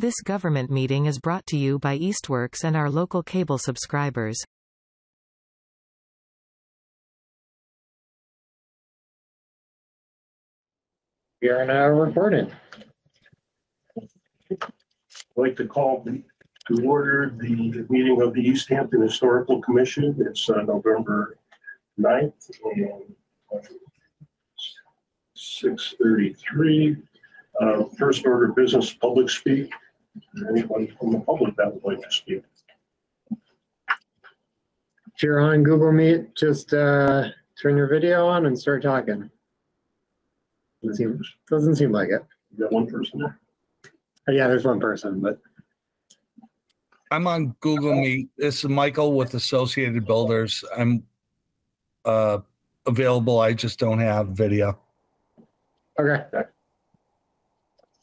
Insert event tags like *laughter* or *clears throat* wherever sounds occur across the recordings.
This government meeting is brought to you by Eastworks and our local cable subscribers. We are now recording. I'd like to call the- to order the meeting of the Easthampton Historical Commission. It's uh, November 9th and six thirty-three. Uh, First order of business, public speak. Anyone from the public that would like to speak? If you're on Google Meet, just uh, turn your video on and start talking. Doesn't seem, doesn't seem like it. You got one person there? Uh, Yeah, there's one person, but I'm on Google Meet. This is Michael with Associated Builders. I'm uh, available. I just don't have video. okay.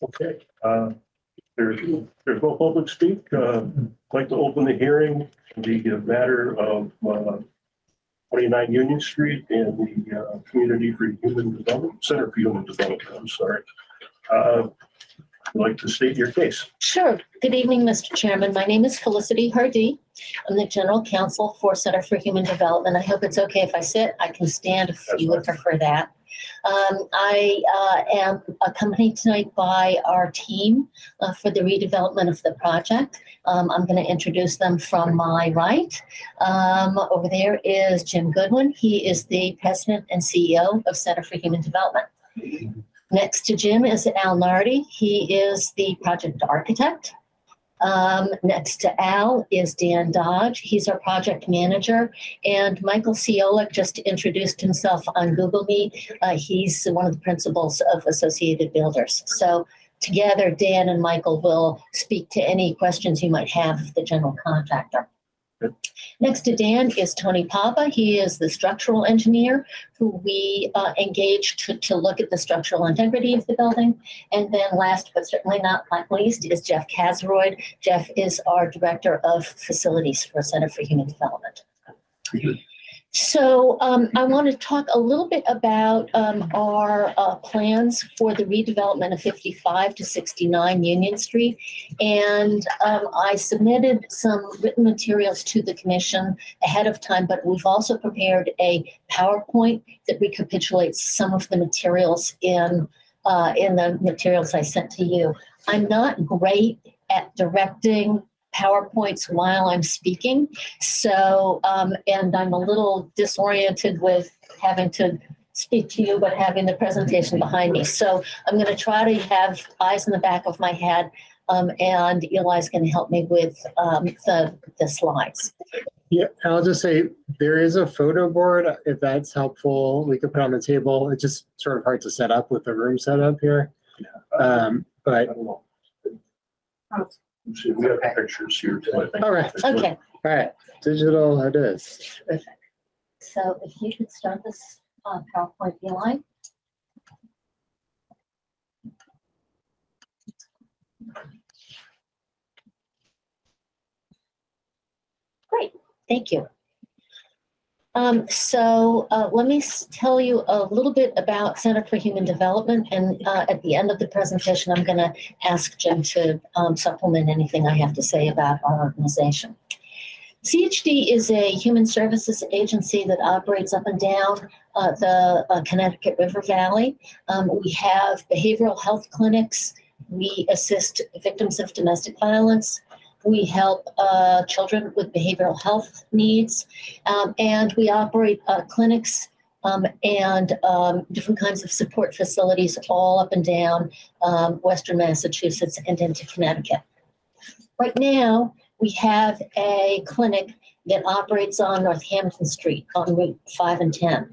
Okay. uh, There's, there's no public speak. Uh, I'd like to open the hearing, the matter of uh, 29 Union Street and the uh, Community for Human Development, Center for Human Development, I'm sorry. I'd like to state your case. Sure. Good evening, Mr. Chairman. My name is Felicity Hardy. I'm the General Counsel for Center for Human Development. I hope it's okay if I sit. I can stand if you would prefer that. Um, I uh, am accompanied tonight by our team uh, for the redevelopment of the project. Um, I'm going to introduce them from my right. Um, over there is Jim Goodwin. He is the President and CEO of Center for Human Development. Next to Jim is Al Nardi. He is the project architect. Um, next to Al is Dan Dodge. He's our project manager. And Michael Ciolek just introduced himself on Google Meet. Uh, he's one of the principals of Associated Builders. So together, Dan and Michael will speak to any questions you might have of the general contractor. Next to Dan is Tony Papa. He is the structural engineer who we uh, engaged to, to look at the structural integrity of the building. And then last but certainly not least is Jeff Kazeroid. Jeff is our Director of Facilities for Center for Human Development. So um, I want to talk a little bit about um, our uh, plans for the redevelopment of 55 to 69 Union Street. And um, I submitted some written materials to the commission ahead of time, but we've also prepared a PowerPoint that recapitulates some of the materials in uh, in the materials I sent to you. I'm not great at directing PowerPoints while I'm speaking. So, um, and I'm a little disoriented with having to speak to you, but having the presentation behind me. So I'm going to try to have eyes in the back of my head. Um, and Eli's going to help me with um, the, the slides. Yeah, I'll just say there is a photo board. If that's helpful, we could put on the table. It's just sort of hard to set up with the room set up here. Um, but, don't. See, we have pictures here. too, all right, Okay, all right, digital it is. so if you could start this uh, PowerPoint, Eli. Great, thank you. Um, so uh, let me tell you a little bit about Center for Human Development, and uh, at the end of the presentation, I'm going to ask Jim to um, supplement anything I have to say about our organization. CHD is a human services agency that operates up and down uh, the uh, Connecticut River Valley. Um, we have behavioral health clinics. We assist victims of domestic violence. We help uh, children with behavioral health needs. Um, and we operate uh, clinics um, and um, different kinds of support facilities all up and down um, Western Massachusetts and into Connecticut. Right now, we have a clinic that operates on Northampton Street on Route 5 and 10.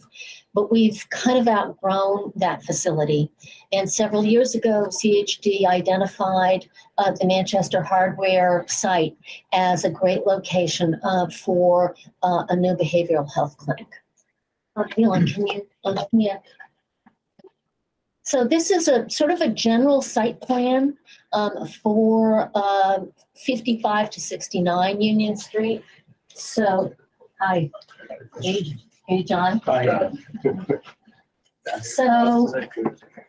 But we've kind of outgrown that facility. And several years ago, CHD identified uh, the Manchester Hardware site as a great location uh, for uh, a new behavioral health clinic. Uh, Elon, can you, yeah. So this is a sort of a general site plan um, for uh, 55 to 69 Union Street. So, hi, hey, hey, John. So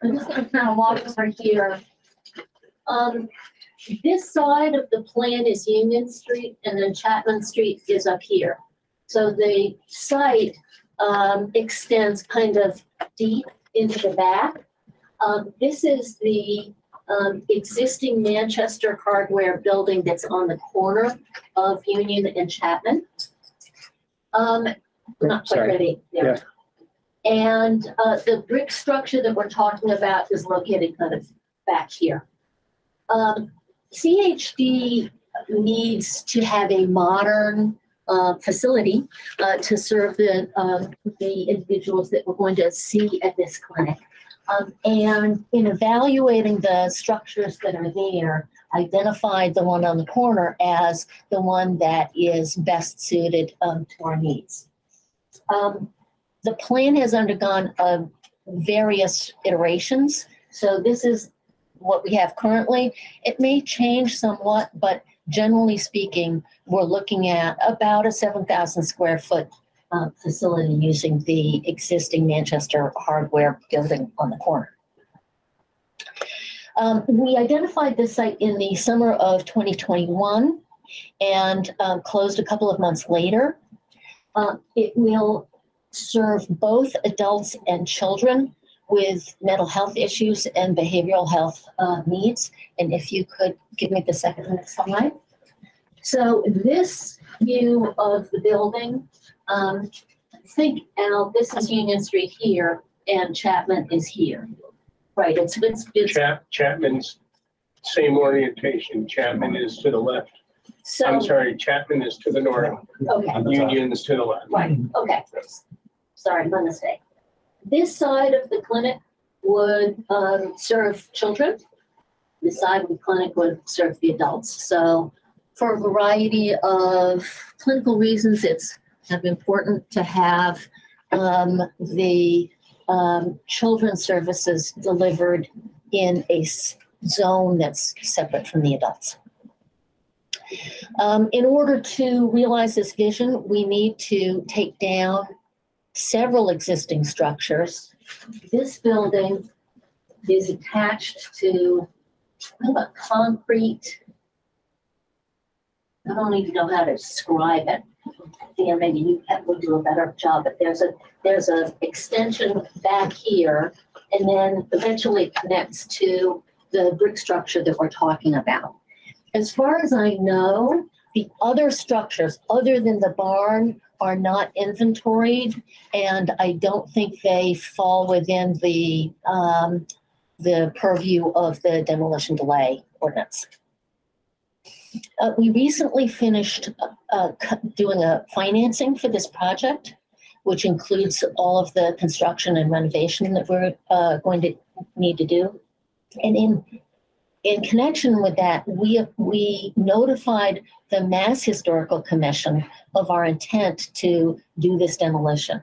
I'm just gonna kind of walk over here. Um, this side of the plan is Union Street and then Chapman Street is up here. So the site um, extends kind of deep into the back. Um, this is the um, existing Manchester hardware building that's on the corner of Union and Chapman. Um, not quite Sorry. ready. there. And uh, the brick structure that we're talking about is located kind of back here. Um, CHD needs to have a modern uh, facility uh, to serve the, um, the individuals that we're going to see at this clinic. Um, and in evaluating the structures that are there, identified the one on the corner as the one that is best suited um, to our needs. Um, the plan has undergone uh, various iterations. So this is what we have currently. It may change somewhat, but generally speaking, we're looking at about a 7,000 square foot uh, facility using the existing Manchester hardware building on the corner. Um, we identified this site in the summer of 2021 and um, closed a couple of months later. Uh, it will serve both adults and children with mental health issues and behavioral health uh, needs. And if you could give me the second slide. So this view of the building, um, think, Al, this is Union Street here and Chapman is here. Right, it's, it's, it's, Chap, Chapman's same orientation. Chapman is to the left. so, I'm sorry, Chapman is to the north. okay. Union is to the left. Right, okay. Sorry, my mistake. This side of the clinic would um, serve children. This side of the clinic would serve the adults. So for a variety of clinical reasons, it's kind of important to have um, the um, children's services delivered in a zone that's separate from the adults. Um, in order to realize this vision, we need to take down several existing structures. This building is attached to kind of a concrete. I don't even know how to describe it. Dan, maybe you will do a better job, but there's a, there's a extension back here and then eventually connects to the brick structure that we're talking about. As far as I know, the other structures, other than the barn, are not inventoried. And I don't think they fall within the, um, the purview of the demolition delay ordinance. Uh, we recently finished, uh, doing a financing for this project, which includes all of the construction and renovation that we're, uh, going to need to do. And in, in connection with that, we, we notified the Mass Historical Commission of our intent to do this demolition.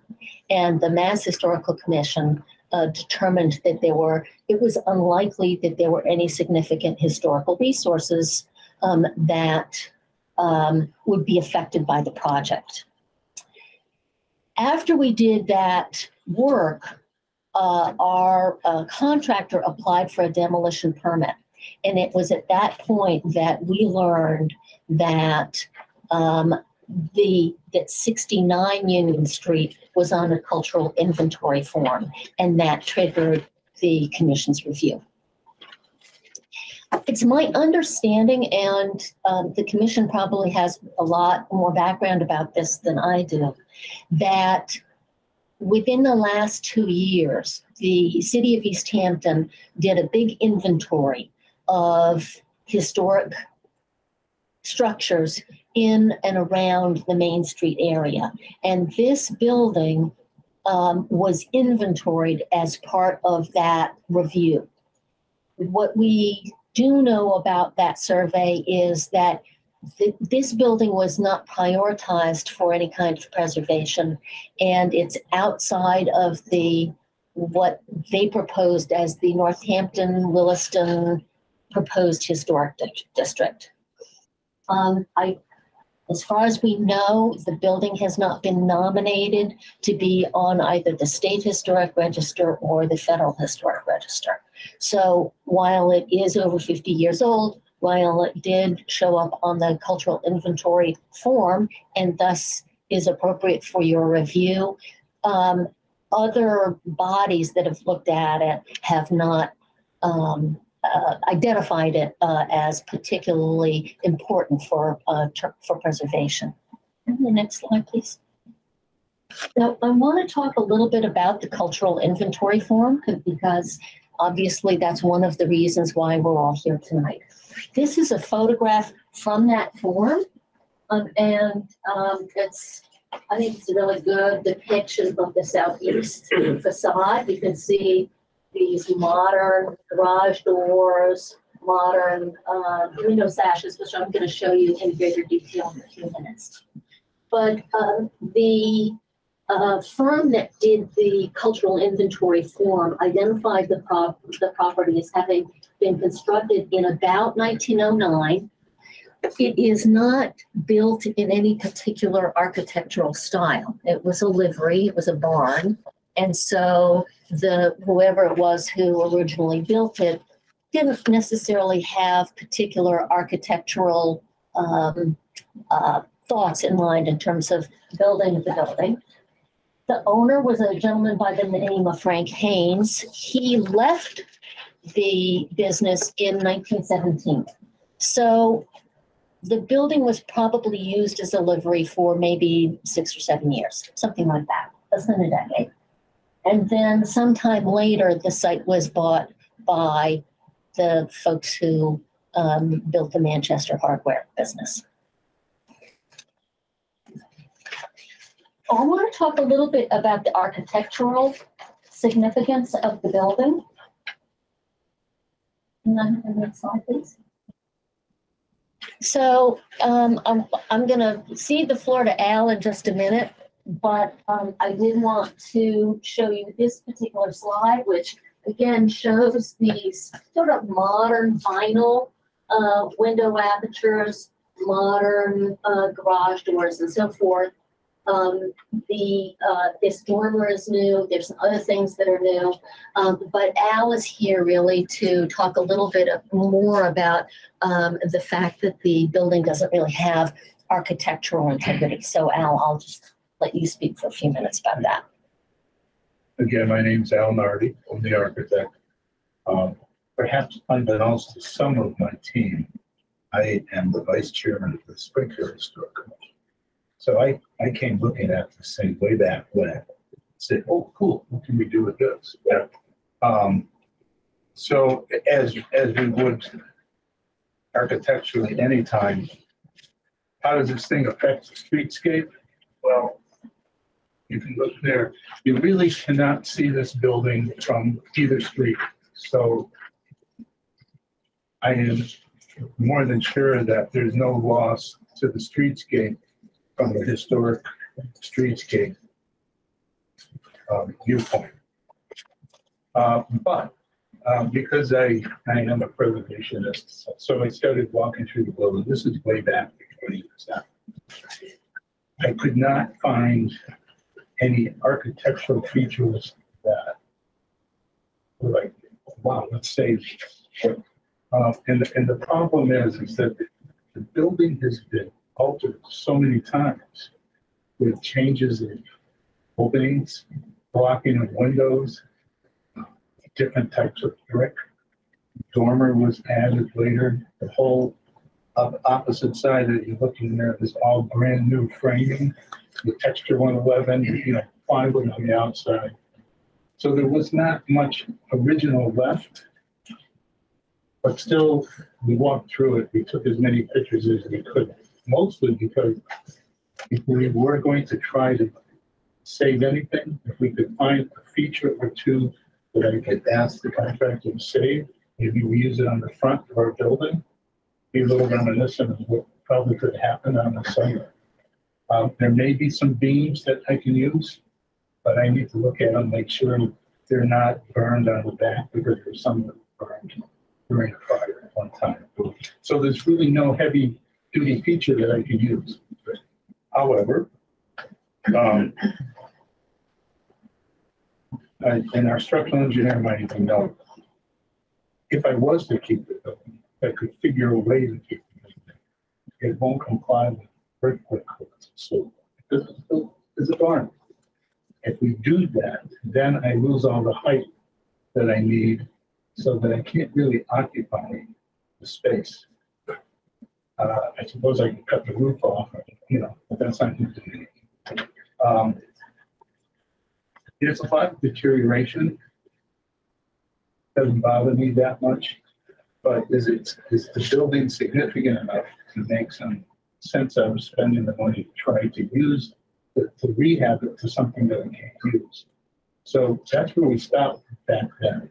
And the Mass Historical Commission uh, determined that there were, it was unlikely that there were any significant historical resources um, that um, would be affected by the project. After we did that work, uh, our uh, contractor applied for a demolition permit. And it was at that point that we learned that um, the that 69 Union Street was on a cultural inventory form, and that triggered the commission's review. It's my understanding, and um, the commission probably has a lot more background about this than I do, that within the last two years, the city of Easthampton did a big inventory of historic structures in and around the Main Street area. And this building um, was inventoried as part of that review. What we do know about that survey is that th- this building was not prioritized for any kind of preservation, and it's outside of the what they proposed as the Northampton Williston proposed historic di- district. Um, I, as far as we know, the building has not been nominated to be on either the state historic register or the federal historic register. So while it is over 50 years old, while it did show up on the cultural inventory form and thus is appropriate for your review, um, other bodies that have looked at it have not um, uh, identified it uh, as particularly important for uh, for preservation. And the next slide, please. Now, I want to talk a little bit about the cultural inventory form because obviously that's one of the reasons why we're all here tonight. This is a photograph from that form, um, and um, it's I think it's a really good depiction of the southeast facade. You can see these modern garage doors, modern uh, window sashes, which I'm going to show you in greater detail in a few minutes. But uh, the uh, firm that did the cultural inventory form identified the prop, the property as having been constructed in about 1909. It is not built in any particular architectural style. It was a livery, it was a barn. And so the, whoever it was who originally built it didn't necessarily have particular architectural um, uh, thoughts in mind in terms of building the building. The owner was a gentleman by the name of Frank Haynes. He left the business in 1917. So the building was probably used as a livery for maybe six or seven years, something like that, less than a decade. And then sometime later, the site was bought by the folks who um, built the Manchester hardware business. I want to talk a little bit about the architectural significance of the building. And then the next slide. So um, I'm, I'm gonna cede the floor to Al in just a minute, but um, I did want to show you this particular slide, which again shows these sort of modern vinyl uh, window apertures, modern uh, garage doors and so forth. Um, the, uh, this dormer is new, there's some other things that are new. Um, but Al is here really to talk a little bit more about um, the fact that the building doesn't really have architectural integrity. So Al, I'll just let you speak for a few minutes about that. Again, my name's Al Nardi. I'm the architect. Um, Perhaps unbeknownst to some of my team, I am the vice chairman of the Springfield Historic Commission. So I, I came looking at this thing way back when, said, oh, cool, what can we do with this? Yeah. Um, So as, as we would architecturally anytime, how does this thing affect the streetscape? Well, you can look there you really cannot see this building from either street. So I am more than sure that there's no loss to the streetscape from the historic streetscape um, viewpoint. Uh, But um, because I, I am a preservationist, so I started walking through the building. This is way back twenty years now. I could not find any architectural features that were like, wow, let's this. Uh, and, the- and the problem is, is that the building has been altered so many times with changes in openings, blocking of windows, different types of brick. Dormer was added later, the whole opposite side that you're looking there is all brand new framing the texture one eleven, you know, plywood on the outside. So there was not much original left. But still, we walked through it, we took as many pictures as we could, mostly because if we were going to try to save anything, if we could find a feature or two that I could ask the contractor to save, maybe we use it on the front of our building, be a little reminiscent of what probably could happen on the site. Um, there may be some beams that I can use, but I need to look at them, make sure they're not burned on the back because there's some that burned during a fire at one time. So there's really no heavy duty feature that I can use. However, um, I- and our structural engineer might even know, if I was to keep the building, I could figure a way to keep it. It won't comply with earthquake codes, so this is a barn. If we do that, then I lose all the height that I need, so that I can't really occupy the space. Uh, I suppose I can cut the roof off, you know, but that's not good to. Um, There's a lot of deterioration. Doesn't bother me that much, but is it, is the building significant enough to make some sense of spending the money to try to use, to to rehab it to something that we can't use? So that's where we stopped back then.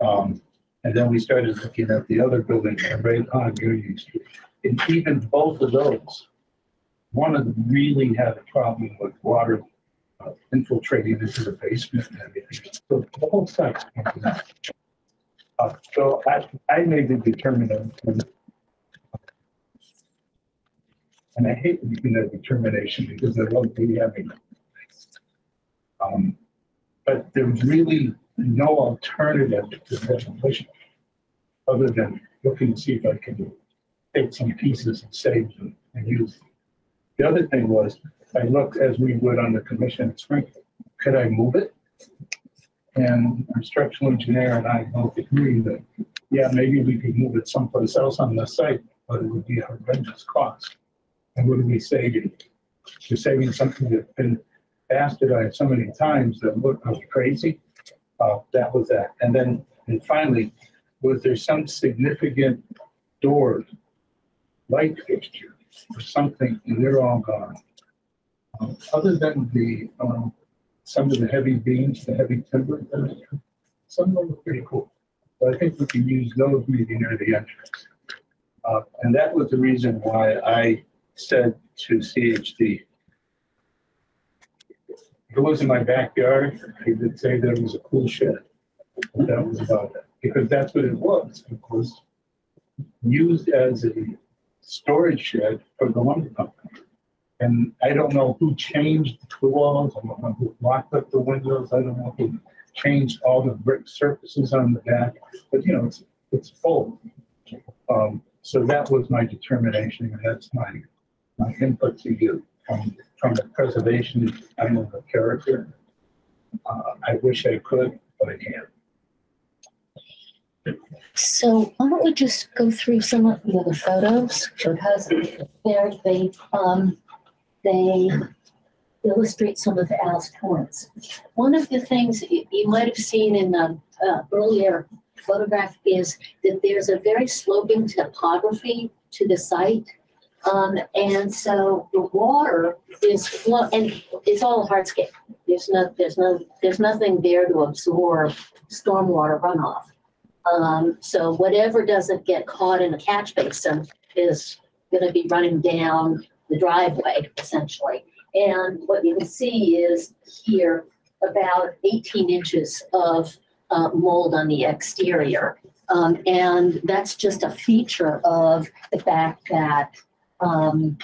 Um, and then we started looking at the other buildings right on Union Street. And even both of those, one of them really had a problem with water uh, infiltrating into the basement and everything. So the whole site. Uh, so I, I made the determination. And I hate making that determination because I love rehabbing. Um, but there's really no alternative to demolition. Other than looking to see if I can take some pieces and save them and use them. The other thing was, I looked as we would on the commission in Springfield, could I move it? And our structural engineer and I both agreed that, yeah, maybe we could move it someplace else on the site, but it would be a horrendous cost. And what are we saving? We're saving something that's been bastardized so many times that look crazy. Uh, that was that. And then, and finally, was there some significant doors, light fixture or something, and they're all gone. Um, Other than the, um, some of the heavy beams, the heavy timber, some of them are pretty cool. But I think we can use those maybe near the entrance. Uh, and that was the reason why I said to CHD, if it was in my backyard, he would say there was a cool shed. That was about it, because that's what it was. It was used as a storage shed for the lumber company. And I don't know who changed the walls, I don't know who locked up the windows, I don't know who changed all the brick surfaces on the back, but you know, it's, it's full. Um, so that was my determination, and that's my, my input to you from, from the preservation, I know the character. Uh, I wish I could, but I can't. So why don't we just go through some of the photos because they're, they, um, they illustrate some of Al's points. One of the things you, might have seen in the, uh, earlier photograph is that there's a very sloping topography to the site. Um, and so the water is flow, and it's all hardscape. There's no, there's no, there's nothing there to absorb stormwater runoff. Um, so whatever doesn't get caught in a catch basin is gonna be running down the driveway essentially. And what you can see is here about eighteen inches of uh, mold on the exterior. Um, and that's just a feature of the fact that um,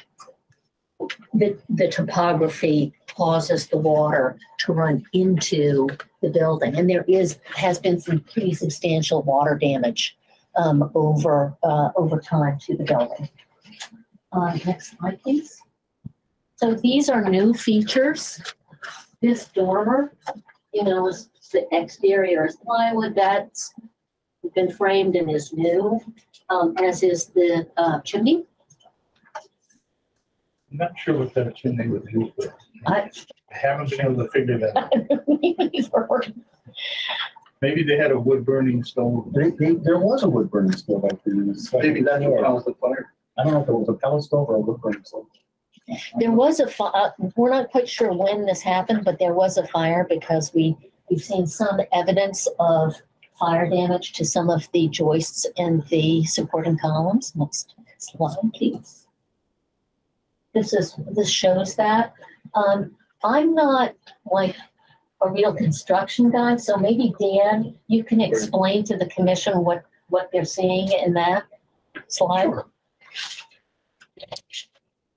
the, the topography causes the water to run into the building. And there is, has been some pretty substantial water damage um, over, uh, over time to the building. Uh, next slide, please. So these are new features. This dormer, you know, is the exterior is plywood that's been framed and is new, um, as is the, uh, chimney. I'm not sure what that chimney would do, but I, I haven't been able to figure that out. either. *laughs* Maybe they had a wood burning stove. They, they, there was a wood burning stove back there. Maybe that's what caused the fire. I don't know if it was a pellet stove or a wood burning stove. There was a, fi- uh, we're not quite sure when this happened, but there was a fire because we, we've seen some evidence of fire damage to some of the joists and the supporting columns. Next slide, please. This is, this shows that. Um, I'm not like a real construction guy, so maybe Dan, you can explain to the commission what, what they're seeing in that slide. Sure.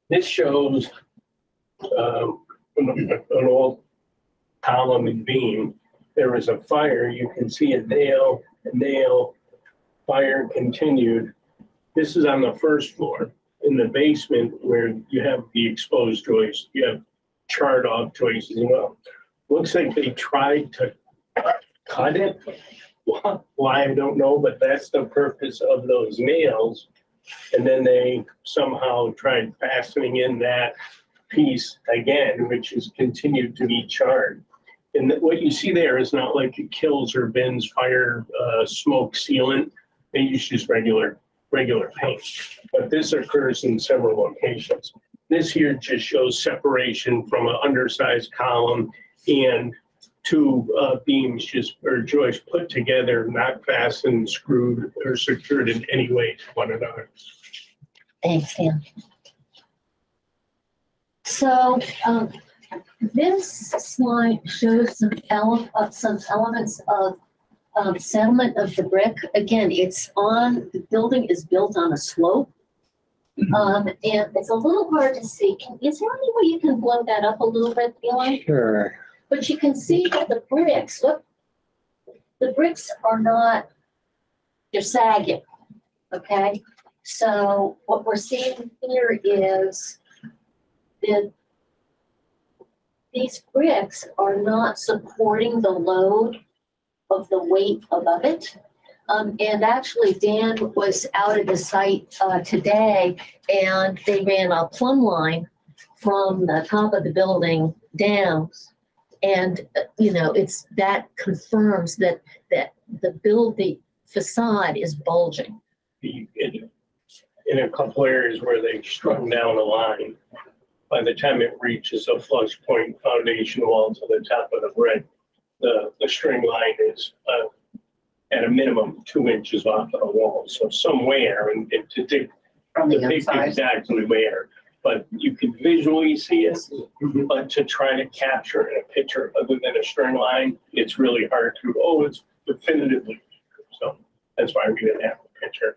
This shows, um, an old column and beam. There was a fire, you can see a nail, a nail, fire continued. This is on the first floor. In the basement where you have the exposed joists, you have charred off joists as well. Looks like they tried to cut it. Why, I don't know, but that's the purpose of those nails. And then they somehow tried fastening in that piece again, which has continued to be charred. And what you see there is not like it kills or bends fire, uh, smoke sealant. They use just regular, regular paint. But this occurs in several locations. This here just shows separation from an undersized column and two uh, beams just, or joists put together, not fastened, screwed, or secured in any way to one another. Thanks, Dan. So, um, this slide shows some ele- uh, some elements of, um, settlement of the brick. Again, it's on, the building is built on a slope. Um, and it's a little hard to see. Can, is there any way you can blow that up a little bit, Eli? Sure. But you can see that the bricks, look, the bricks are not, they're sagging, okay? So what we're seeing here is that these bricks are not supporting the load of the weight above it. Um, and actually Dan was out at the site, uh, today and they ran a plumb line from the top of the building down. And, uh, you know, it's, that confirms that, that the build, the facade is bulging. In in a couple areas where they strung down a line, by the time it reaches a flush point foundation wall to the top of the brick, the, the string line is, uh, at a minimum two inches off of the wall. So somewhere, and and to dig From to the pick inside. exactly where, but you can visually see it. But to try to capture in a picture other than a string line, it's really hard to, oh, it's definitively. So that's why we didn't have a picture.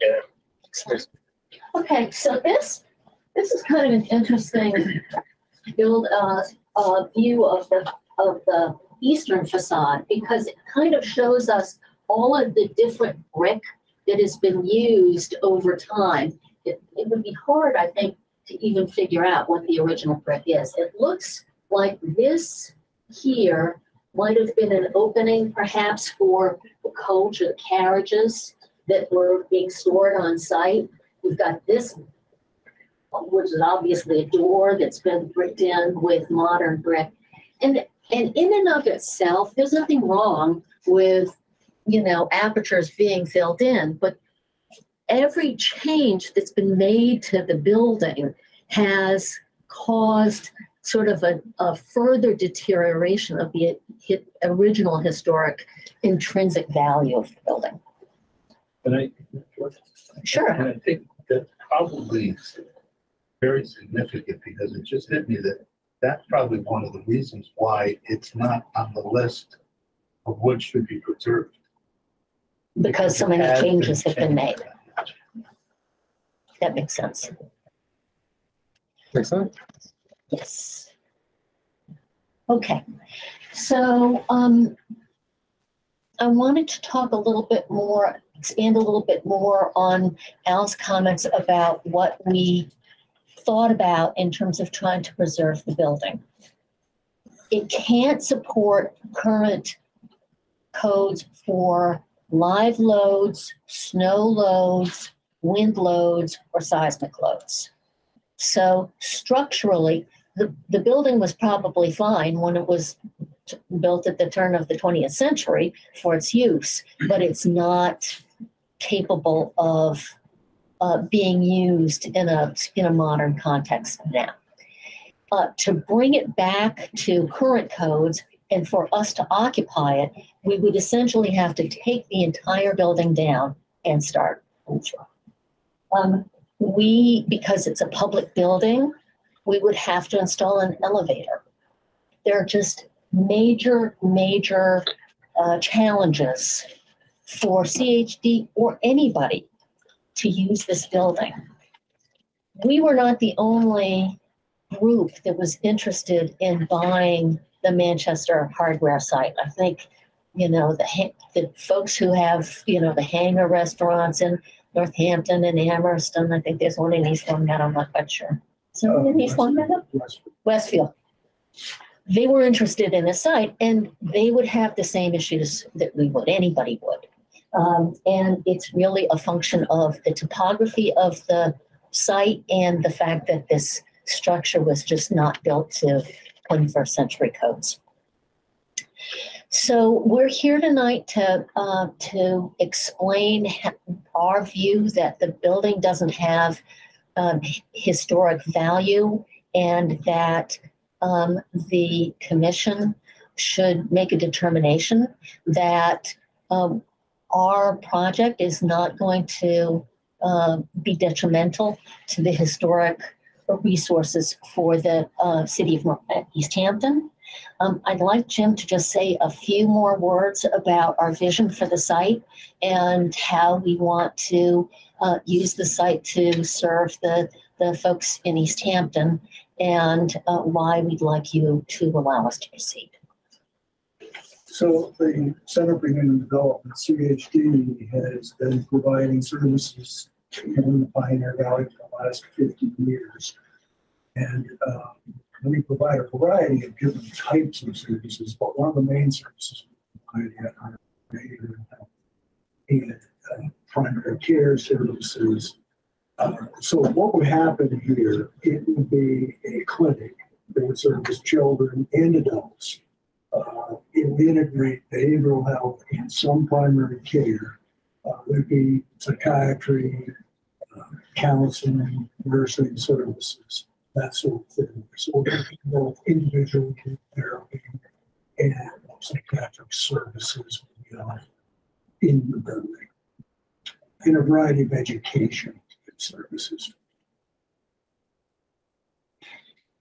Yeah, Okay, so this, this is kind of an interesting build, a, uh, view of the, of the eastern facade because it kind of shows us all of the different brick that has been used over time. It, it would be hard, I think, to even figure out what the original brick is. It looks like this here might have been an opening perhaps for the coach or the carriages that were being stored on site. We've got this, which is obviously a door that's been bricked in with modern brick. And, and in and of itself, there's nothing wrong with, you know, apertures being filled in, but every change that's been made to the building has caused sort of a, a further deterioration of the hi- original historic intrinsic value of the building. And I, Sure. and I think that probably very significant because it just hit me that that's probably one of the reasons why it's not on the list of what should be preserved. Because so many It has been changes have been made. That makes sense. Makes sense. Yes. Okay, so, um, I wanted to talk a little bit more, expand a little bit more on Al's comments about what we thought about in terms of trying to preserve the building. It can't support current codes for live loads, snow loads, wind loads, or seismic loads. So structurally, the, the building was probably fine when it was built at the turn of the 20th century for its use, but it's not capable of uh, being used in a, in a modern context now. Uh, to bring it back to current codes and for us to occupy it, we would essentially have to take the entire building down and start over. Um, we, because it's a public building, we would have to install an elevator. There are just major, major uh, challenges for CHD or anybody to use this building. We were not the only group that was interested in buying the Manchester hardware site. I think you know, the, the folks who have, you know, the hangar restaurants in Northampton and Amherst, and I think there's one in East Long I'm not quite sure. So in East Long? Westfield. They were interested in the site and they would have the same issues that we would, anybody would. Um, and it's really a function of the topography of the site and the fact that this structure was just not built to 21st century codes. So we're here tonight to, uh, to explain our view that the building doesn't have um, historic value and that um, the commission should make a determination that um, our project is not going to uh, be detrimental to the historic resources for the uh, city of uh, Easthampton. Um, I'd like Jim to just say a few more words about our vision for the site and how we want to uh, use the site to serve the, the folks in Easthampton and uh, why we'd like you to allow us to proceed. So the Center for Human Development, CHD, has been providing services in the Pioneer Valley for the last fifty years. And um, we provide a variety of different types of services, but one of the main services we provide are uh, primary care services. Uh, So what would happen here, it would be a clinic that would service children and adults uh, would integrate behavioral health and some primary care. Uh, there'd be psychiatry, uh, counseling, nursing services, that sort of thing. So both individual therapy and psychiatric services in the building. And a variety of education services.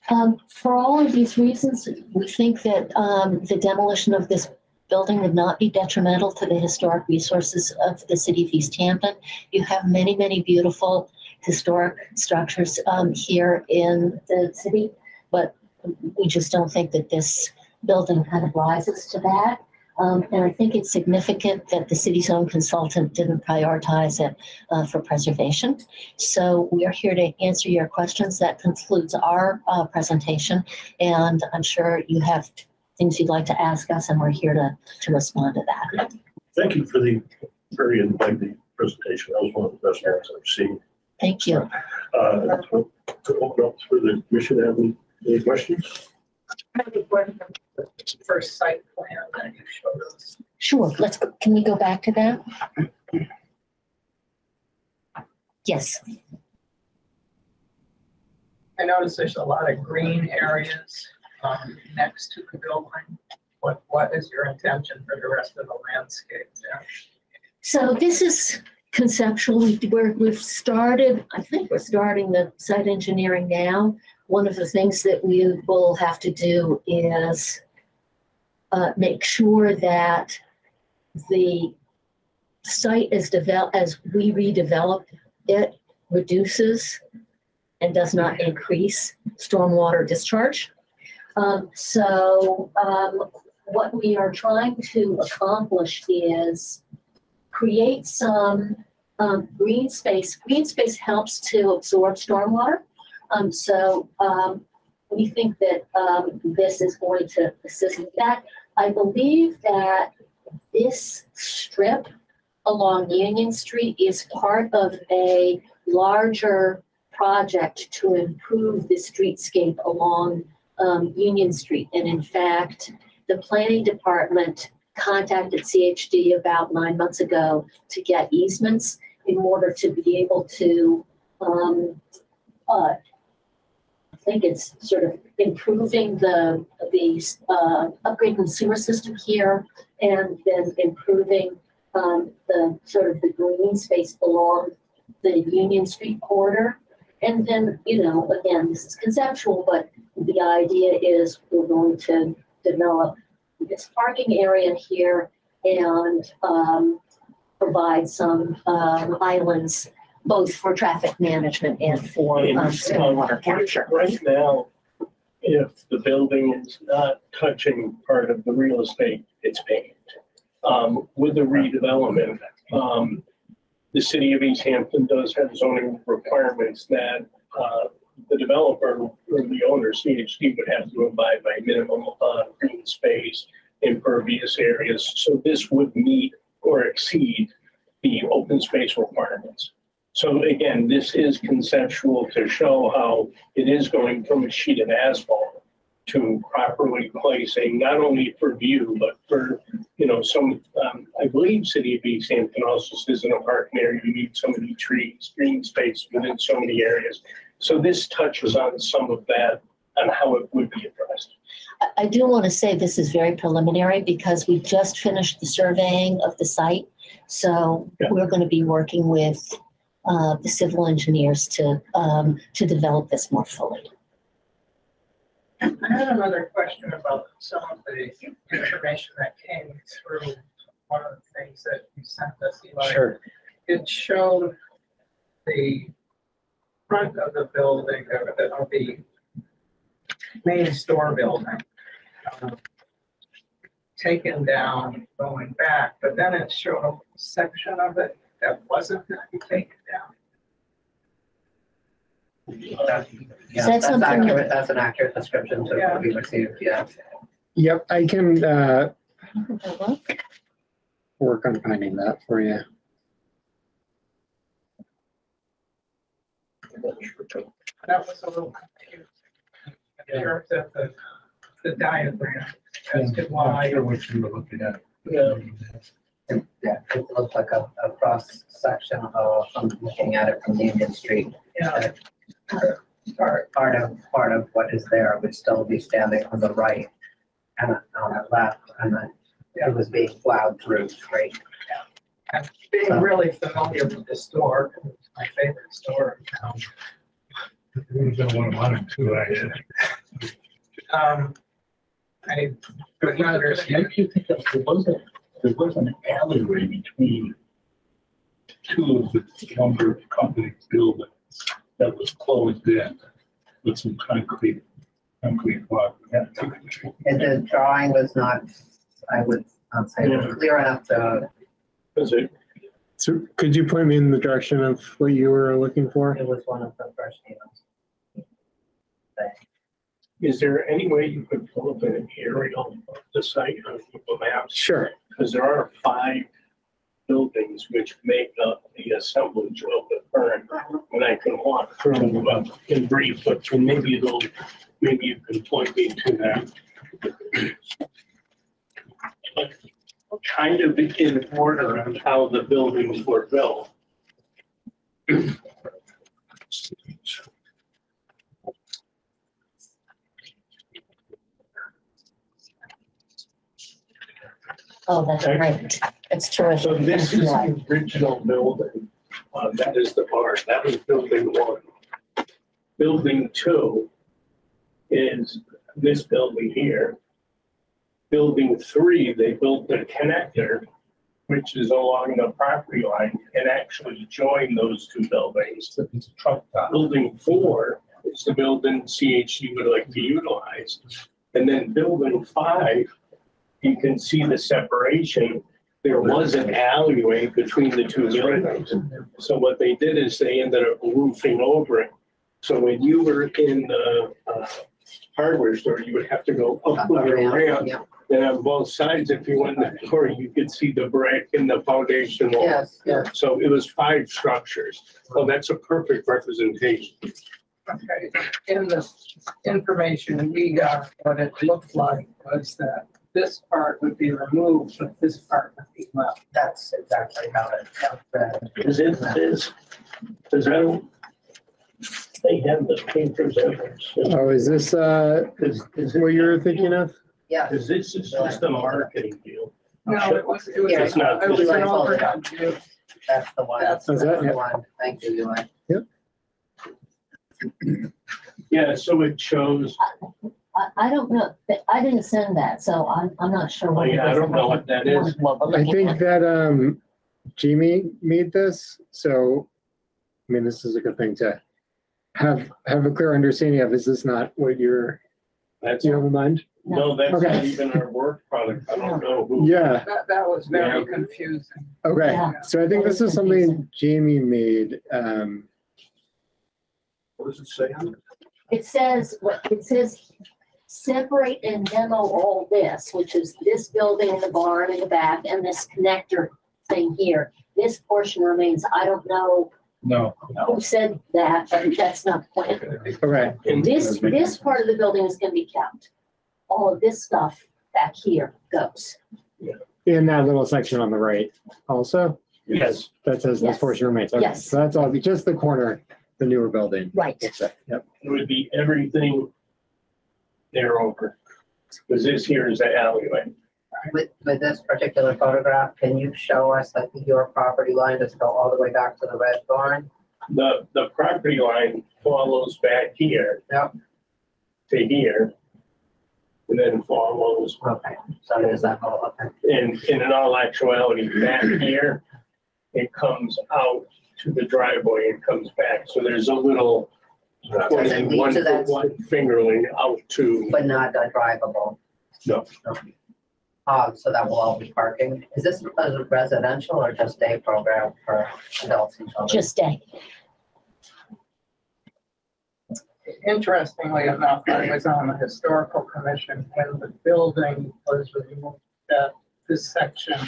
Um, for all of these reasons, we think that, um, the demolition of this building would not be detrimental to the historic resources of the city of Easthampton. You have many, many beautiful historic structures, um, here in the city, but we just don't think that this building kind of rises to that. Um, and I think it's significant that the city's own consultant didn't prioritize it, uh, for preservation. So we are here to answer your questions. That concludes our uh, presentation. And I'm sure you have things you'd like to ask us, and we're here to, to respond to that. Thank you for the very enlightening presentation. That was one of the best ones I've seen. Thank you. Uh, to open up for the commission, have any- any questions? I have a question. First site plan that you showed us. Sure, let's, can we go back to that? Yes, I noticed there's a lot of green areas um, next to the building. What, what is your intention for the rest of the landscape there? so this is conceptual. We- We're, we've started, I think we're starting the site engineering now. One of the things that we will have to do is uh, make sure that the site is developed, as we redevelop it, reduces and does not increase stormwater discharge. Um, so, um, what we are trying to accomplish is create some, um, green space. Green space helps to absorb stormwater. Um, so, um, we think that, um, this is going to assist with that. I believe that this strip along Union Street is part of a larger project to improve the streetscape along um, Union Street. And in fact, the planning department contacted CHD about nine months ago to get easements in order to be able to, um, uh, think it's sort of improving the, the, uh, upgrading the sewer system here and then improving, um, the sort of the green space along the Union Street corridor. And then, you know, again, this is conceptual, but the idea is we're going to develop this parking area here and um, provide some um, islands, both for traffic management and for um, stormwater capture. Right now, if the building is not touching part of the real estate, it's paved. um, with the redevelopment, um, the city of Easthampton does have zoning requirements that, uh, the developer or the owner, CHD, would have to abide by minimum, uh, green space, impervious areas. So this would meet or exceed the open space requirements. So again, this is conceptual to show how it is going from a sheet of asphalt to properly placing, not only for view, but for, you know, some, um, I believe City of Easthampton also says in a parking area, you need so many trees, green space within so many areas. So this touches on some of that and how it would be addressed. I- I do want to say this is very preliminary because we just finished the surveying of the site. So Yeah. we're going to be working with uh, the civil engineers to, um, to develop this more fully. I had another question about some of the information that came through one of the things that you sent us, Eli. Sure. It showed the front of the building, of the, of the main store building. um, Taken down, going back, but then it showed a section of it that wasn't gonna be taken down. Yeah, that that's something that- accurate, that's an accurate description to what we received, yeah. Yep, I can, uh, work on finding that for you. That was a little confusing. In terms of the, the diagram as to I'm why. sure what you were looking at. Yeah. It- Yeah, it looked like a, a cross section of, from looking at it from Union Street. Yeah. Part, part of, part of what is there would still be standing on the right and on the left, and then it was being plowed through straight. And being really familiar with this store, it's my favorite store in town. It would have been one of mine too, actually. Um, I could not understand. Maybe you think that there was a, there was an alleyway between two of the lumber company buildings that was closed in with some concrete, concrete block. And the drawing was not, I would say, clear enough to, Is it, So could you point me in the direction of what you were looking for? it was one of the first emails. Is there any way you could pull up an aerial of the site on Google Maps? Sure. Because there are five buildings which make up the assemblage of the current. And I can walk through uh, in brief, but can maybe it'll, maybe you can point me to that. Kind of in order on how the buildings were built. Oh, that's right. That's terrific. So this is Yeah. the original building. Uh, that is the barn. That was building one. Building two is this building here. Building three, they built the connector, which is along the property line and actually joined those two buildings. It's a truck stop. Building four is the building CHU would like to utilize. And then building five, you can see the separation. There was an alleyway between the two buildings. So what they did is they ended up roofing over it. So when you were in the uh, hardware store, you would have to go up with a ramp. Yeah, And on both sides, if you went in the door, you could see the brick and the foundation wall. yes, yes. So it was five structures. Oh, that's a perfect representation. Okay, in the information we got, what it looked like was that this part would be removed, but this part would be left. That's exactly how it, happened. Is it, is, is that, they have the papers ever. Oh, is this, uh, Is, is what you're thinking of? yeah, is this is just a marketing deal? No, it was, it was, Yeah, it's not- it was an overhead view. that's the one. That's- Is that- the one. Thank you, Eli. Yeah, so it shows, I, I don't know, I didn't send that, so I'm, I'm not sure oh what it is. yeah, I don't know what that is. I think that, um, Jamie made this, so, I mean, this is a good thing to have, have a clear understanding of, is this not what you're, That's, you have in mind? No, that's not Okay. even our work product. I don't know who. Yeah, That, that was very Yeah. confusing. okay. Yeah. So I think this is something Jamie made. Um, What does it say? It says, what, it says, separate and demo all this, which is this building, the barn in the back, and this connector thing here. This portion remains, I don't know No. who said that, but that's not the plan. okay, And This, this part of the building is gonna be kept. All of this stuff back here goes. in that little section on the right also, yes, that says this Yes. portion remains. Okay, Yes. So that's all, just the corner, the newer building. Right. Looks Yep. it would be everything there over. Because this here is the alleyway. With, with this particular photograph, can you show us that your property line, does go all the way back to the red barn? The, the property line follows back here. Yep. To here. And then follows, Okay, so there's that whole, okay. and, and in all actuality, back here, it comes out to the driveway and comes back. So there's a little Does it lead one to that, one fingerling out to, but not uh, drivable? No. Okay. Um, so that will all be parking. Is this a residential or just day program for adults and children? Just day. Interestingly enough, I was on the historical commission when the building was removed, that this section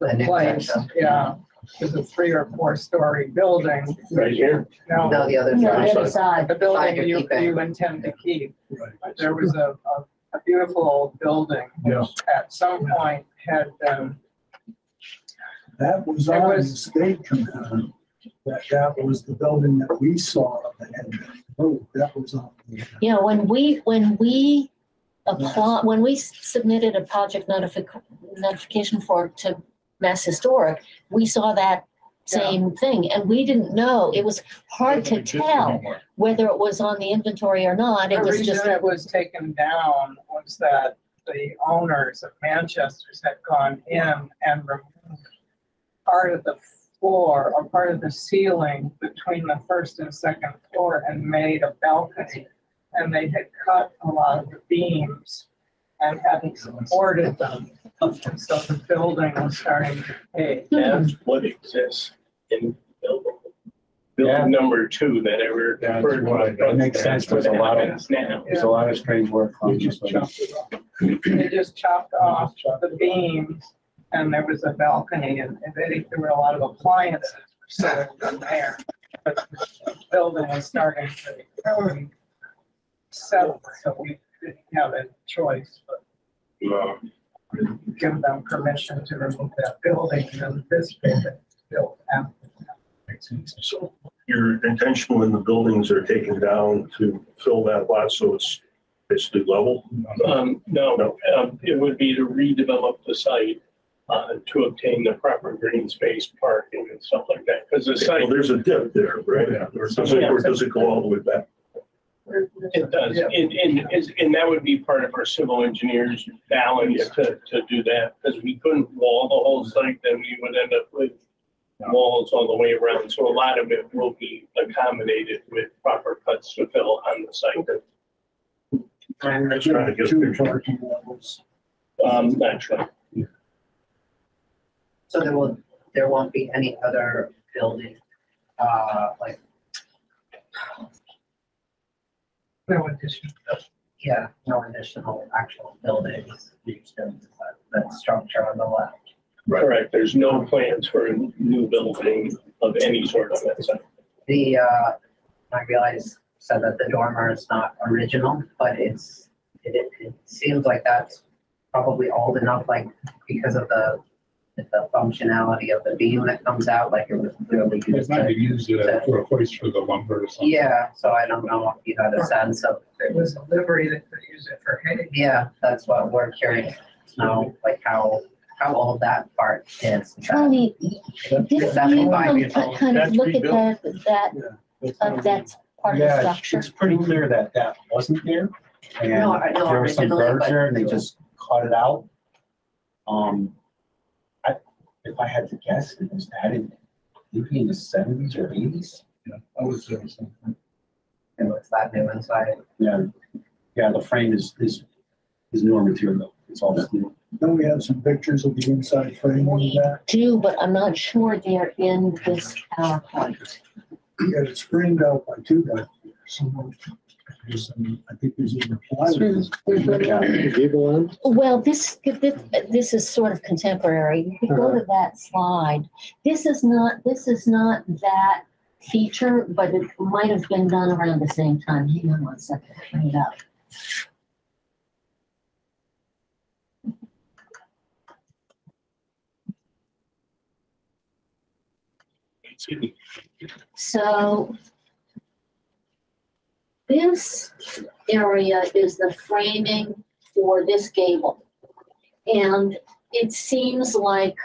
The new place, section. yeah. It's a three or four story building. right here. No, No, the other No, the side. other side. the building Side you, keep it. you intend to keep. Right. But there was a, a, a beautiful old building. Yeah. At some point had been, That was There on the was- state commission. That, that was the building that we saw that had been moved. That was on. the- You know, when we, when we apply, when we submitted a project notific, notification for, to Mass Historic, we saw that same thing, and we didn't know, it was hard to tell whether it was on the inventory or not, the it was reason just, it was taken down was that the owners of Manchester's had gone in and removed part of the floor or part of the ceiling between the first and second floor and made a balcony. And they had cut a lot of the beams and hadn't supported them. And so the building was starting to cave. That's what exists in building. Yeah. Building number two that ever. were. That's referred to. what That makes sense. There's a lot of- Happens Now. There's a lot of strange work They on this. just chopped it off. *clears throat* They just chopped off the beams and there was a balcony and and they, there were a lot of appliances sitting in there. But the building was starting to settle, so we didn't have a choice but give them permission to remove that building and this building built after. So your intention when the buildings are taken down to fill that lot so it's basically level? Um, no, um, it would be to redevelop the site, uh, to obtain the proper green space parking and stuff like that. Because the Well, site, there's a dip there, right? Yeah. Or does it, or does it go all the way back? It does, and, and, is- and that would be part of our civil engineers balance to, to do that. Because we couldn't wall the whole site, then we would end up with walls all the way around. So a lot of it will be accommodated with proper cuts to fill on the site. I'm trying to get Two picture. parking levels. Um, naturally. So there will, there won't be any other building, uh, like, No addition. yeah, no additional actual buildings. Just That that structure on the left. Correct. There's no plans for a new building of any sort on that site. The, uh, I realize said that the dormer is not original, but it's, it, it- it seems like that's probably old enough, like, because of the, the functionality of the beam that comes out, like it was clearly It's used not to. to use it for a place for the lumber or something. Yeah, so I don't know if you had a sense of, It was a livery that could use it for hay. yeah, that's what we're curious to know, like how, how old that part is. Tony, didn't you Seventy-five years kind old. kind of That's look at rebuilt. that, that, of that part of the Yeah, structure? it's pretty clear that that wasn't there. And No, I know there was some originally, birds but- there and they just cut it out. Um, I, if I had to guess, it was that in, maybe in the seventies or eighties? Yeah, I was there something. It looks that new inside. Yeah, yeah, the frame is, is is newer material. It's all new. Don't we have some pictures of the inside frame on that? Do, but I'm not sure they're in this PowerPoint. Yeah, it's framed out by two guys. Someone, there's some, I think there's even plywood. Gable end? Well, this, this, this is sort of contemporary. You could go to that slide. This is not, this is not that feature, but it might have been done around the same time. Hang on one second, bring it up. So this area is the framing for this gable. And it seems like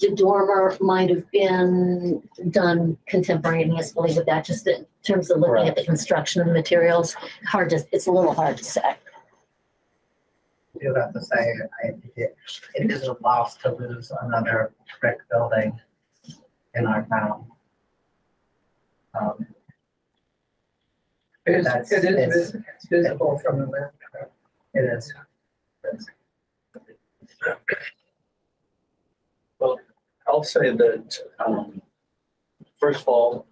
the dormer might have been done contemporaneously with that, just in terms of looking at the construction of the materials. Hard to, it's a little hard to say. I do have to say, I, it, it is a loss to lose another brick building in our town. Um, It is, That's- it it's- vis- it's visible from the map. It is. Well, I'll say that, um, first of all,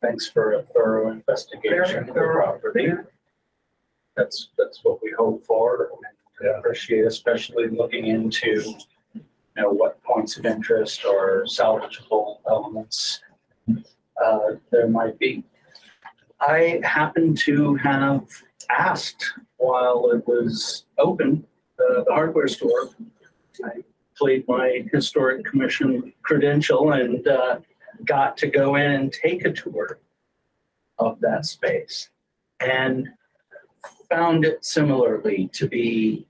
thanks for a thorough investigation of the thorough, property. That's, that's what we hope for and appreciate, especially looking into, you know, what points of interest or salvageable elements uh, there might be. I happened to have asked while it was open, uh, the hardware store, I played my historic commission credential and uh, got to go in and take a tour of that space and found it similarly to be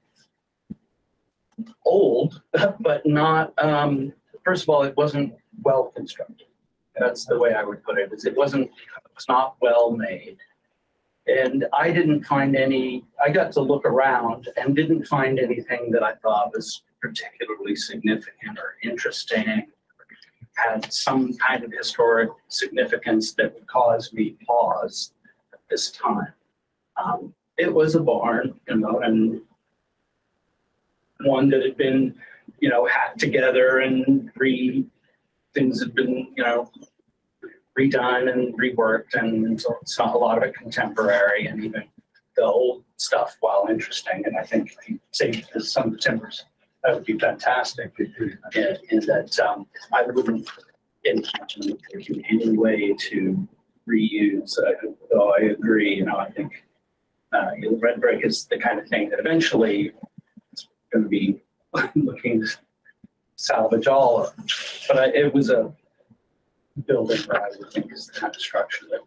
old, *laughs* but not, um, first of all, it wasn't well constructed. That's the way I would put it, is it wasn't, it was not well made. And I didn't find any, I got to look around and didn't find anything that I thought was particularly significant or interesting, had some kind of historic significance that would cause me pause at this time. Um, it was a barn, you know, and one that had been, you know, hacked together and re, things had been, you know, redone and reworked and so it's not a lot of it contemporary and even the old stuff, while interesting, and I think if you save some of the timbers, that would be fantastic. In, that, um, I wouldn't imagine in any way to reuse, uh, though I agree, you know, I think uh, red brick is the kind of thing that eventually is going *laughs* to be looking salvage all of. But I, it was a building that I would think is the kind of structure that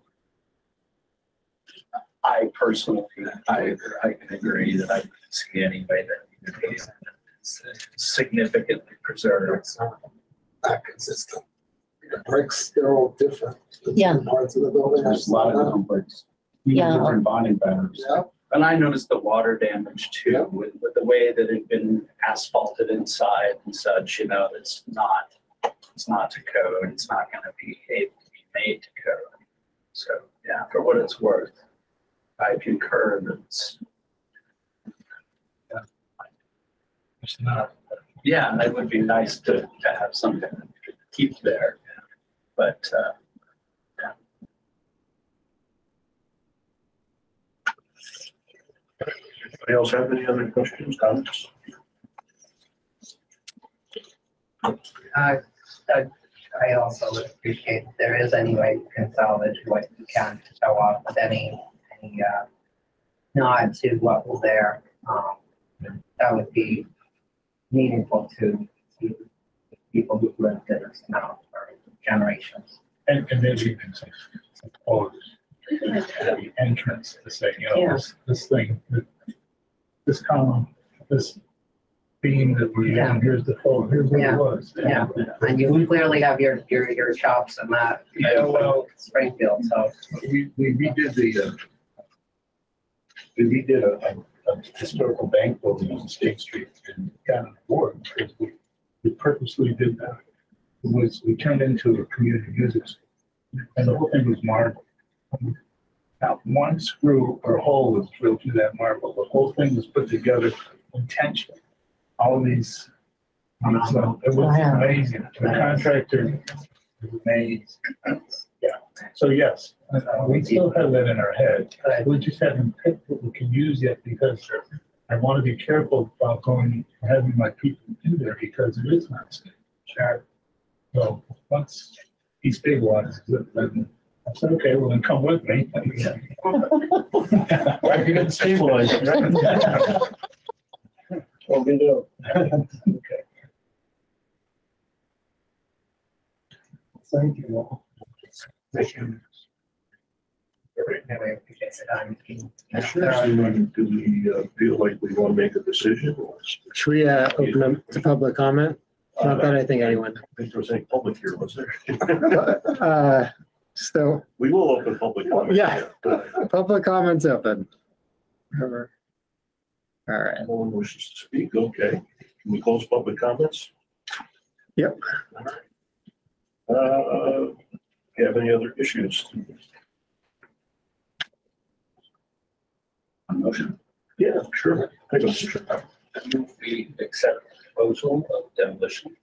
I personally, I, I can agree that I couldn't see any way that it is significantly preserved. Not consistent. The bricks, they're all different. The Yeah. Parts of the building. There's a lot of different bricks. Even Yeah. Different bonding patterns. Yeah. And I noticed the water damage Yeah. too, with, with the way that it'd been asphalted inside and such, you know, it's not, it's not to code, it's not gonna be able to be made to code. So, yeah, for what it's worth, I concur that it's. It's not, yeah, it would be nice to, to have something to keep there, but, uh, Anybody else have any other questions, comments? I, I, I also would appreciate if there is any way you can salvage what you can to show off with any, any, uh, nod to what was there. Um, that would be meaningful to, to people who've lived in this town for generations. And, and maybe even some, some at the entrance to say, you know, Yeah. this, this thing, this column, this beam that we're Yeah. here's the photo, here's what Yeah. it was. Yeah. And you clearly have your, your, your chops in that. Yeah, well- Springfield, so. We, we redid the, uh, we redid a, a- a historical bank building on State Street and got on board because we, we purposely did that. It was, we turned into a community music. school, And the whole thing was marble. Not one screw or hole was drilled through that marble. The whole thing was put together intentionally. All these, so it was amazing. The contractor was amazed. Yeah, so yes, uh, we still have that in our head. We just haven't picked what we can use yet because I want to be careful about going, having my people do there because it is not safe. Sure. So once he stabilizes it, then I said, okay, well then come with me. *laughs* *laughs* Why are you gonna stabilize it? *laughs* What we do? Okay. Thank you all. Thank you. Anyway, we can sit down. Commissioners, do we uh, feel like we want to make a decision? or- Should we, uh, open up to public comment? Not that I think anyone, I think there was any public here, was there? *laughs* uh, still, We will open public comment. Yeah. public comments open. All right. No one wishes to speak, okay. Can we close public comments? Yep. Uh, have any other issues? Motion. Yeah, sure. Take a motion. We accept the proposal of demolition.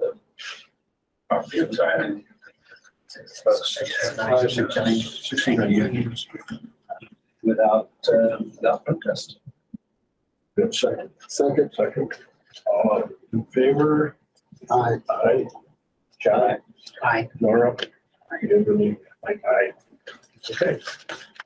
of Property inside. Sixteen hundred. Without, uh, without protest. Good, second. Second. Second. Uh, in favor? Aye. Aye. John? Aye. Nora? Kimberly? Mike, aye. Okay.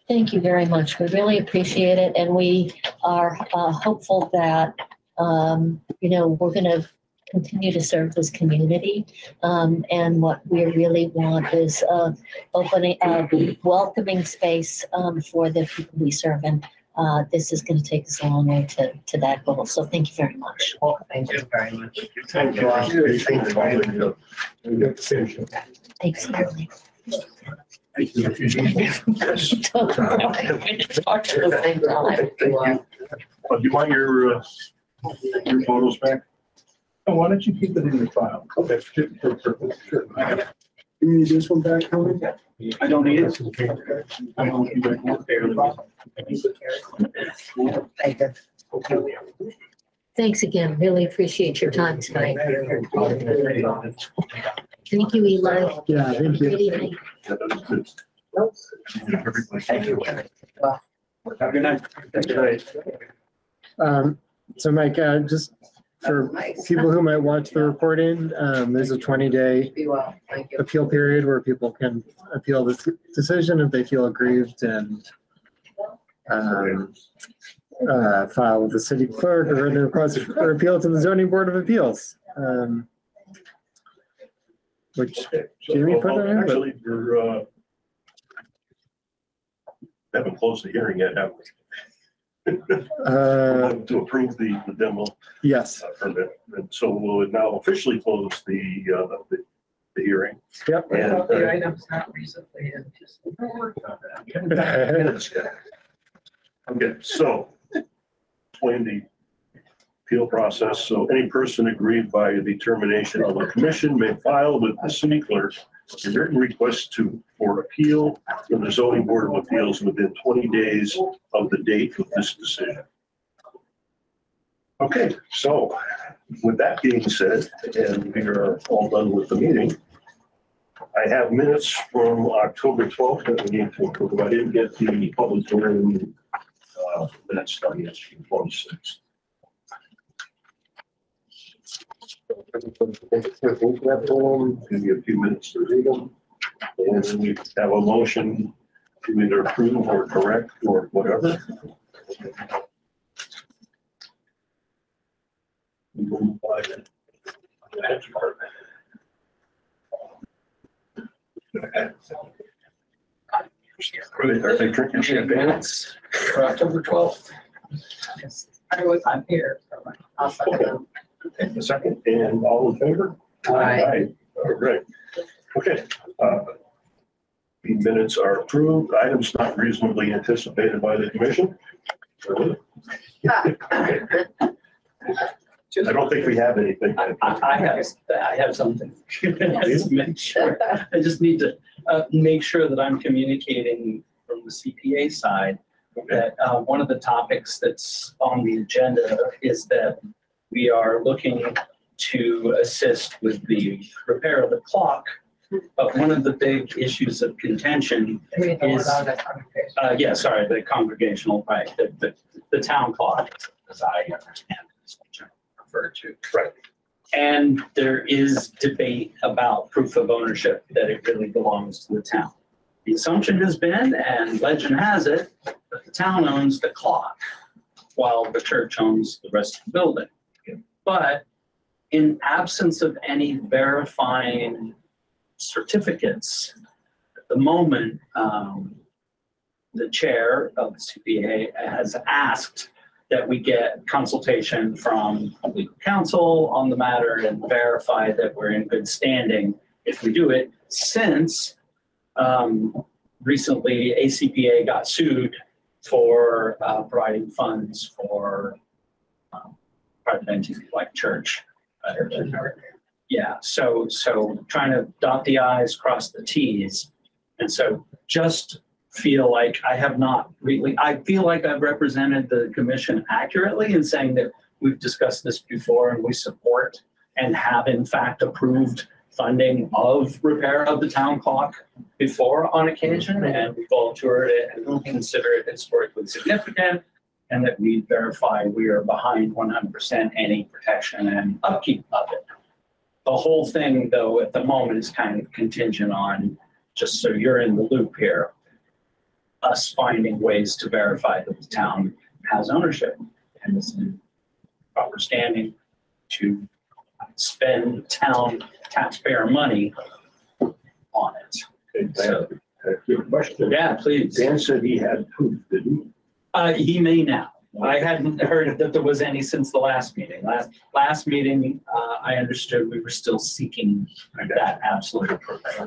Thank you very much. We really appreciate it, and we are uh, hopeful that, um, you know, we're going to continue to serve this community. Um, And what we really want is uh, opening, uh, welcoming space um, for the people we serve. And uh, this is going to take us a long way to, to that goal. So thank you very much. Thank you very much. Thank you. Good decision. Thanks, Emily. Thank you. Yes. *laughs* Talk to the. Thank you. Uh, Do you want your, uh, your photos back? Oh, Why don't you keep it in your file? Okay. For purpose, sure. You need this one back, Tony? I don't need it. I don't need Thank you. Thanks again. Really appreciate your time tonight. Thank you, Eli. Yeah, thank Good you. evening. Thank you. Have a good night. Good night. Um, so Mike, uh, just for people who might watch the recording, um, there's a twenty day Be well. Thank you. appeal period where people can appeal this decision if they feel aggrieved and um, uh, file with the city clerk or the request for appeal to the zoning board of appeals. Um, which Jamie put it in, but- Actually, we're, uh, haven't closed the hearing yet, have we? Uh, To approve the, the demo yes, uh, permit, and so we'll now officially close the, uh, the, the hearing. yep. And, Well, the items not recently and just. *laughs* Okay, so explain the appeal process. So any person aggrieved by a determination of a commission may file with the city clerk a written request to, for appeal from the zoning board of appeals within twenty days of the date of this decision. Okay, so with that being said, and we are all done with the meeting, I have minutes from October twelfth that we need to approve. I didn't get the public hearing uh, minutes done yet, twenty-six. Give you a few minutes to read them. And then we have a motion to either approve or correct or whatever. We will move by the- that part. Are they, are they drinking champagne? For October twelfth. I was, I'm here. so I'll second them. A second, and all in favor? Aye. All right, okay. uh, The minutes are approved, items not reasonably anticipated by the commission. I don't think we have anything. I, I I have, I have something. Just make sure. I just need to, uh, make sure that I'm communicating from the CPA side, that uh, one of the topics that's on the agenda is that we are looking to assist with the repair of the clock. But one of the big issues of contention I mean, the one is- on uh, yeah, sorry, the congregational, right, the, the, the town clock, as I understand, is what you refer to. Right. And there is debate about proof of ownership, that it really belongs to the town. The assumption has been, and legend has it, that the town owns the clock, while the church owns the rest of the building. But in absence of any verifying certificates, at the moment, um, the chair of the CPA has asked that we get consultation from legal counsel on the matter and verify that we're in good standing. If we do it, since um, recently ACPA got sued for uh, providing funds for um, private entities like church. Yeah, so, so trying to dot the i's, cross the t's. And so just feel like I have not really, I feel like I've represented the commission accurately in saying that we've discussed this before and we support and have in fact approved funding of repair of the town clock before on occasion, and we've all toured it and consider it historically significant, and that we verify we are behind one hundred percent any protection and upkeep of it. The whole thing, though, at the moment is kind of contingent on, just so you're in the loop here, us finding ways to verify that the town has ownership and is in proper standing to spend town taxpayer money on it. Okay, So, Dan, Good question. yeah, please. Dan said he had proof, didn't he? Uh, he may now. I hadn't heard that there was any since the last meeting. Last, last meeting, uh, I understood we were still seeking that absolute approval. I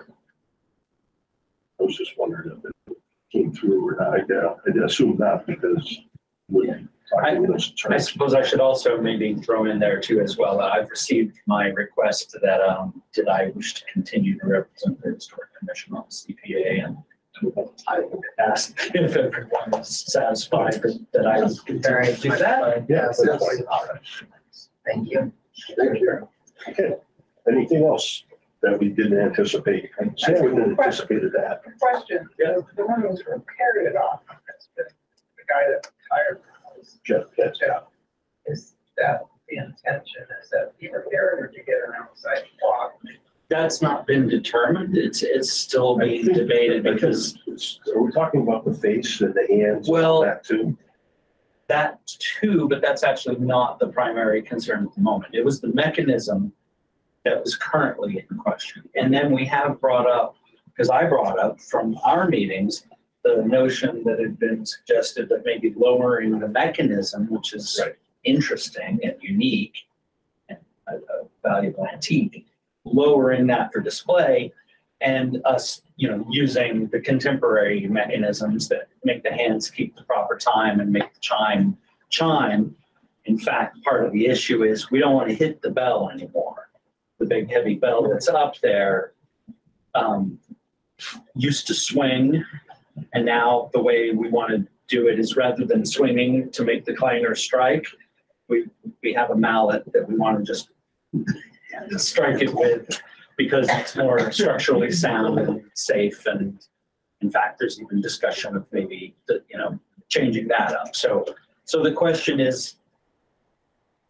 was just wondering if it came through or not. I doubt, I assume not because we talking with us. I suppose I should also maybe throw in there too as well, that I've received my request that, um, did I wish to continue to represent the historic commission on the CPA and I would ask if everyone is satisfied that I would continue to do that. Yeah, that's fine. All right. Thank you. Thank you. Okay, anything else that we didn't anticipate? Sam, we didn't anticipated that. Question, the the one who's repaired it off, that's the the guy that retired. Jeff, that's Jeff, is that the intention, is that he repaired it or to get an outside clock? That's not been determined. It's, it's still being debated because Are we talking about the face and the hands? and Well- That too? that too, but that's actually not the primary concern at the moment. It was the mechanism that was currently in question. And then we have brought up, because I brought up from our meetings, the notion that had been suggested that maybe lowering the mechanism, which is Right. interesting and unique and a a valuable antique, lowering that for display and us, you know, using the contemporary mechanisms that make the hands keep the proper time and make the chime chime. In fact, part of the issue is we don't want to hit the bell anymore. The big heavy bell that's up there um, used to swing. And now the way we want to do it is rather than swinging to make the clanger strike, we, we have a mallet that we want to just strike it with because it's more structurally sound and safe. And in fact, there's even discussion of maybe, the- you know, changing that up. So, so the question is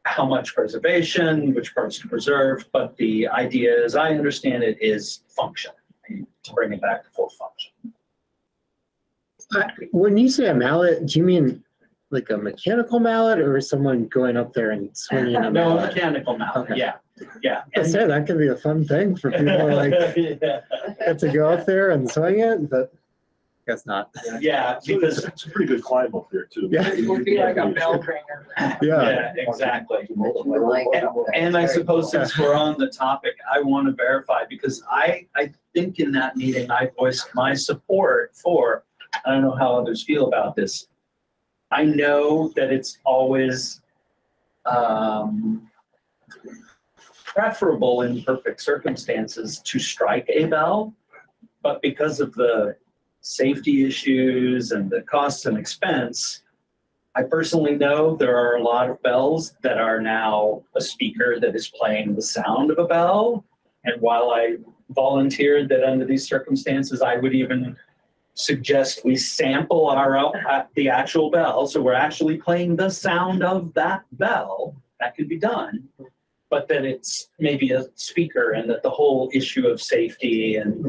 how much preservation, which parts to preserve, but the idea, as I understand it, is function, to bring it back to full function. When you say a mallet, do you mean like a mechanical mallet or is someone going up there and swinging a No, a mallet? mechanical mallet, Okay. yeah, yeah. I say that could be a fun thing for people *laughs* like Yeah. get to go up there and swing it, but I guess not. Yeah, So because, It's it's a pretty good climb up there too. Yeah. It would be like a bell ringer. Yeah, yeah, exactly. And I suppose since we're on the topic, I want to verify, because I, I think in that meeting, I voiced my support for, I don't know how others feel about this. I know that it's always, um, preferable in perfect circumstances to strike a bell, but because of the safety issues and the costs and expense, I personally know there are a lot of bells that are now a speaker that is playing the sound of a bell. And while I volunteered that under these circumstances, I would even suggest we sample our, uh, the actual bell. So we're actually playing the sound of that bell. That could be done. But that it's maybe a speaker and that the whole issue of safety and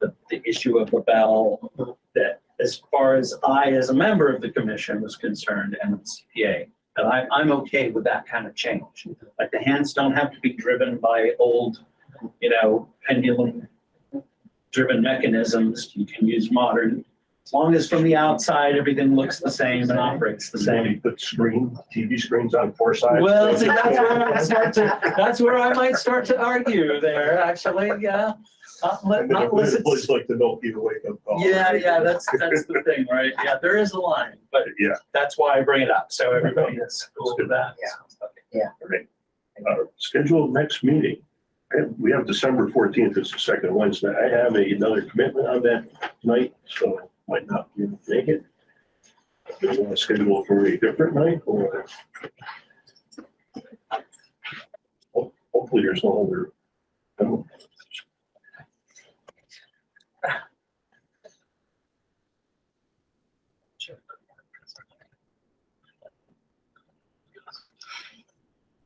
the, the issue of the bell, that as far as I, as a member of the commission was concerned and the CPA, that I, I'm okay with that kind of change. Like the hands don't have to be driven by old, you know, pendulum driven mechanisms. You can use modern, as long as from the outside, everything looks the same and operates the same. Put screen, TV screens on four sides. Well, see, that's where I might start to, that's where I might start to argue there, actually, yeah. Not, let- And then not unless a place it's, like the Milky Way wake up call. yeah, yeah, that's, that's the thing, right? Yeah, there is a line, but Yeah. that's why I bring it up, so everybody is cool with that. Right. Uh, Scheduled next meeting. I We have December fourteenth, it's the second Wednesday. I have a- another commitment on that night, so might not be able to make it. Do you want to schedule for a different night or? Ho- Hopefully there's no other.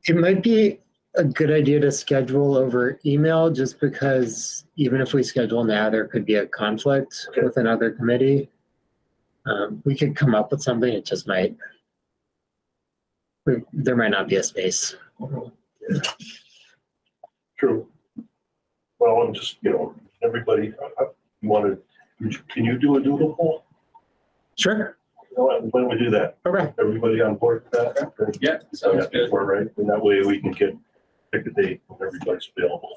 It might be a good idea to schedule over email just because even if we schedule now, there could be a conflict Okay. with another committee. Um, we could come up with something, it just might. we- There might not be a space. True. Well, I'm just, you know, everybody, uh, uh, you want to, can you do a doodle poll? Sure. You know what, When we do that, Okay. everybody on board with that? Yeah, sounds Yeah, good. before, Right, and that way we can get, pick a date when everybody's available.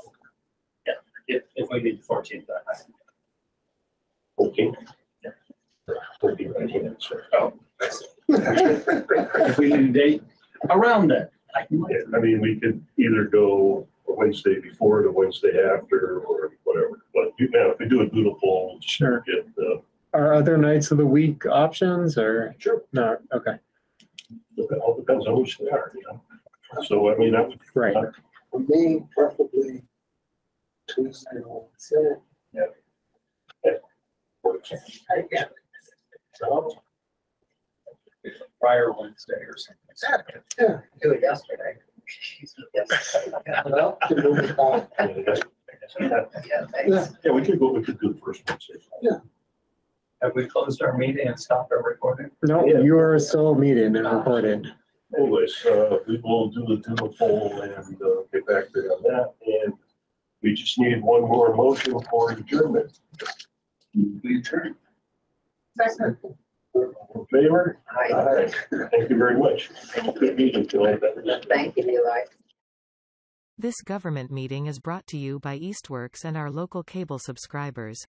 If, if we need the fourteenth, Okay. Fourteen, right here, so. oh. If we need a date around that. I can- Yeah, I mean, we could either go the Wednesday before, the Wednesday after, or whatever, but you know, if we do a doodle poll, just Sure. get, uh, Are other nights of the week options or sure, no? Okay, it all depends on which they are, you know? So, I mean, I would right. For me, preferably Tuesday or Wednesday. Yeah. Prior Wednesday or something. Yeah. Do it yesterday. Well, can move it back. Yeah, thanks. Yeah, we could go, we could do the first Wednesday. Have we closed our meeting and stopped our recording? No, Yeah. you are still meeting and recorded. Anyways, uh, we will do the doodle poll and, uh, get back to you on that, and we just need one more motion for adjournment. We adjourn. In favor? Aye. Thank you very much. Good meeting, Phil. Thank you, Eli. This government meeting is brought to you by Eastworks and our local cable subscribers.